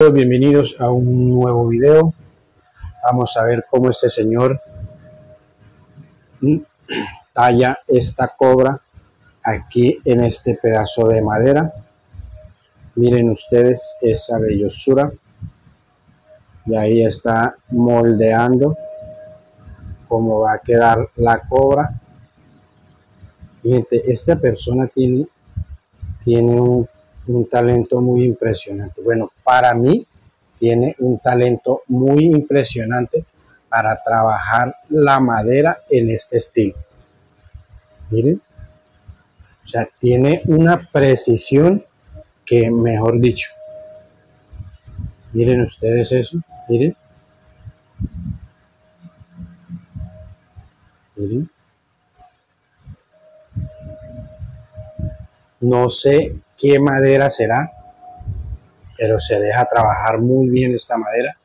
bienvenidos a un nuevo video. Vamos a ver cómo este señor talla esta cobra aquí en este pedazo de madera. Miren ustedes esa bellosura. Y ahí está moldeando cómo va a quedar la cobra. Gente, esta persona tiene, tiene un un talento muy impresionante. Bueno, para mí tiene un talento muy impresionante para trabajar la madera en este estilo. Miren, o sea, tiene una precisión que, mejor dicho, miren ustedes eso, miren. Miren. No sé qué madera será, pero se deja trabajar muy bien esta madera.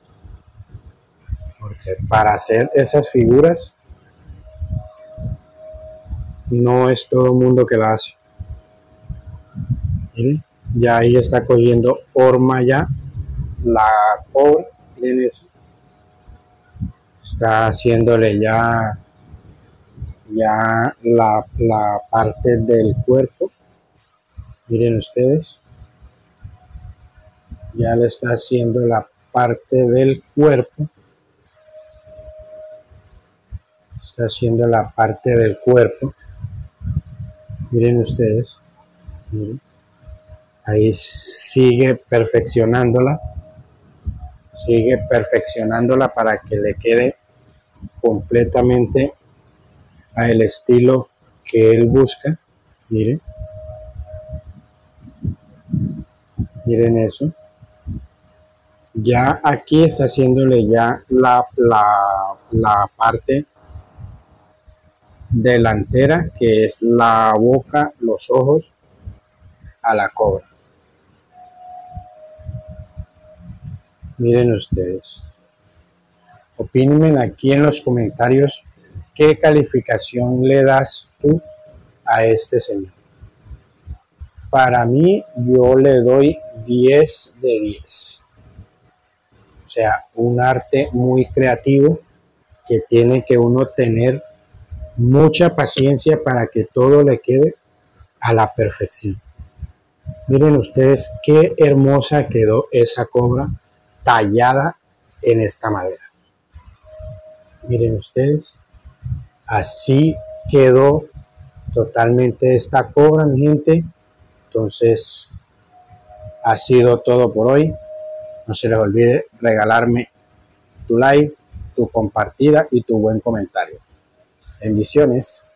Porque para hacer esas figuras no es todo el mundo que la hace. Miren, ya ahí está cogiendo horma ya la cobra. Miren eso. Está haciéndole ya ya la, la parte del cuerpo miren ustedes. Ya le está haciendo la parte del cuerpo. Está haciendo la parte del cuerpo. Miren ustedes. Ahí sigue perfeccionándola. Sigue perfeccionándola para que le quede completamente al estilo que él busca. Miren miren eso. Ya aquí está haciéndole ya la, la, parte delantera que es la boca los ojos a la cobra. Miren ustedes. Opinen aquí en los comentarios qué calificación le das tú a este señor. Para mí yo le doy 10 de 10. O sea, un arte muy creativo que tiene que uno tener mucha paciencia para que todo le quede a la perfección. Miren ustedes qué hermosa quedó esa cobra tallada en esta madera. Miren ustedes, así quedó totalmente esta cobra, mi gente. Entonces, ha sido todo por hoy. No se les olvide regalarme tu like, tu compartida y tu buen comentario. Bendiciones.